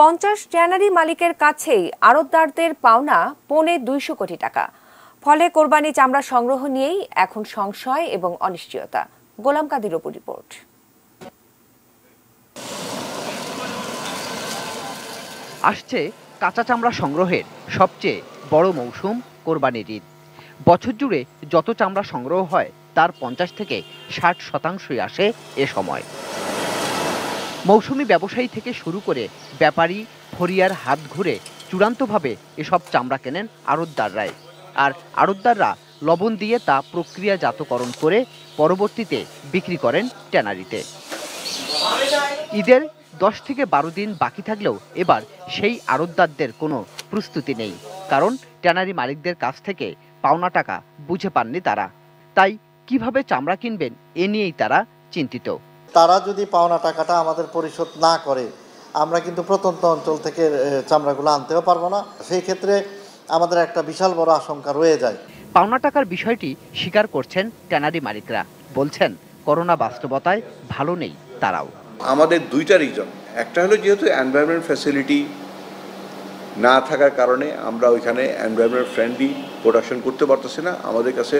পঞ্চাশ ট্যানারি মালিকের কাছেই আড়তদারদের পাওনা পৌনে দুইশো কোটি টাকা। ফলে কোরবানি চামড়া সংগ্রহ নিয়েই এখন সংশয় এবং অনিশ্চয়তা। গোলাম কাদির ওপর রিপোর্ট। আসছে কাঁচা চামড়া সংগ্রহের সবচেয়ে বড় মৌসুম কোরবানির ঈদ। বছর জুড়ে যত চামড়া সংগ্রহ হয়, তার পঞ্চাশ থেকে ষাট শতাংশই আসে এ সময়। মৌসুমি ব্যবসায়ী থেকে শুরু করে ব্যাপারী ফরিয়ার হাত ঘুরে চূড়ান্তভাবে এসব চামড়া কেনেন আড়তদাররাই আর আড়তদাররা লবণ দিয়ে তা প্রক্রিয়াজাতকরণ করে পরবর্তীতে বিক্রি করেন ট্যানারিতে। ঈদের দশ থেকে বারো দিন বাকি থাকলেও এবার সেই আড়তদারদের কোনো প্রস্তুতি নেই, কারণ ট্যানারি মালিকদের কাছ থেকে পাওনা টাকা বুঝে পাননি তারা। তাই কীভাবে চামড়া কিনবেন এ নিয়েই তারা চিন্তিত। তারা যদি পাওনা টাকাটা আমাদের পরিশোধ না করে আমরা কিন্তু প্রত্যন্ত অঞ্চল থেকে চামড়াগুলো আনতেও পারব না। সেই ক্ষেত্রে আমাদের একটা বিশাল বড় আশঙ্কা রয়ে যায়। পাওনা টাকার বিষয়টি স্বীকার করছেন ট্যানারি মালিকরা। বলছেন করোনা বাস্তবতায় ভালো নেই তারাও। আমাদের দুইটা রিজন একটা হলো যেহেতু এনভায়রনমেন্ট ফ্যাসিলিটি না থাকার কারণে আমরা ওইখানে এনভায়রনমেন্ট ফ্রেন্ডলি প্রোডাকশন করতে পারতেছি না। আমাদের কাছে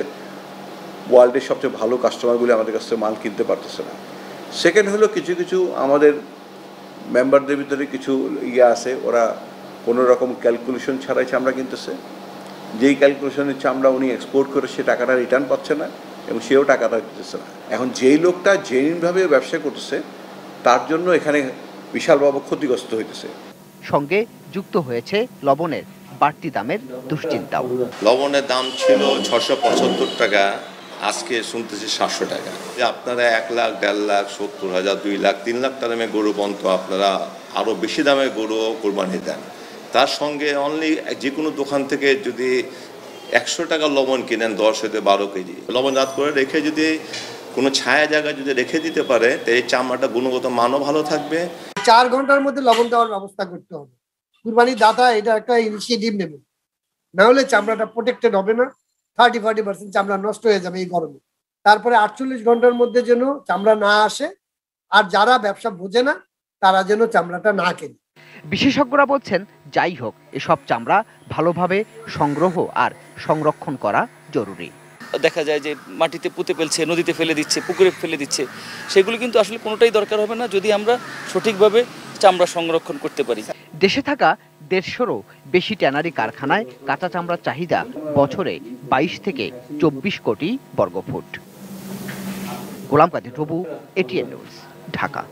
ওয়ার্ল্ডের সবচেয়ে ভালো কাস্টমারগুলি আমাদের কাছ থেকে মাল কিনতে পারতেছে না। সেকেন্ড হলো কিছু কিছু আমাদের মেম্বারদের ভিতরে কিছু ইয়ে আছে ওরা কোনো রকম ক্যালকুলেশন ছাড়াই চামড়া কিনতেছে। যেই ক্যালকুলেশনের চামড়া উনি এক্সপোর্ট করে সে টাকাটা রিটার্ন পাচ্ছে না এবং সেও টাকাটা দিতেছে না। এখন যেই লোকটা জেনুইনভাবে ব্যবসা করতেছে তার জন্য এখানে বিশালভাবে ক্ষতিগ্রস্ত হইতেছে। সঙ্গে যুক্ত হয়েছে লবণের বাড়তি দামের দুশ্চিন্তাও। লবণের দাম ছিল ছশো পঁচাত্তর টাকা আজকে শুনতেছি সাতশো টাকা। যে আপনারা এক লাখ, দেড় লাখ, সত্তর হাজার, দুই লাখ, তিন লাখ দামে গরু বন্ত আপনারা আরও বেশি দামে গরু কোরবানি দেন। তার সঙ্গে অনলি যে কোনো দোকান থেকে যদি একশো টাকা লবণ কিনেন, দশ হতে বারো কেজি। লবণজাত করে রেখে যদি কোনো ছায়া জায়গায় যদি রেখে দিতে পারে, তো এই চামড়াটা গুণগত মানও ভালো থাকবে। চার ঘণ্টার মধ্যে লবণ দেওয়ার ব্যবস্থা করতে হবে। কুরবানির দাতা এটা একটা ইনিশিয়েটিভ নেবে। না হলে চামড়াটা প্রোটেক্টেড হবে না। থার্টি ফার্টি পার্সেন্ট চামড়া নষ্ট হয়ে যাবে এই গরমে। তারপরে আটচল্লিশ ঘণ্টার মধ্যে যেন চামড়া না আসে আর যারা ব্যবসা বোঝে না তারা যেন চামড়াটা না কেনে। বিশেষজ্ঞরা বলছেন যাই হোক এসব চামড়া ভালোভাবে সংগ্রহ আর সংরক্ষণ করা জরুরি। দেখা যায় যে মাটিতে পুঁতে ফেলছে নদীতে ফেলে দিচ্ছে পুকুরে ফেলে দিচ্ছে সেগুলো কিন্তু আসলে কোনোটাই দরকার হবে না যদি আমরা সঠিকভাবে চামড়া সংরক্ষণ করতে পারি। দেশে থাকা দেড়শোরও বেশি ট্যানারি কারখানায় কাঁচা চামড়ার চাহিদা বছরে বাইশ থেকে চব্বিশ কোটি বর্গফুট। গোলাম কাদের প্রভু এটিএন নিউজ ঢাকা।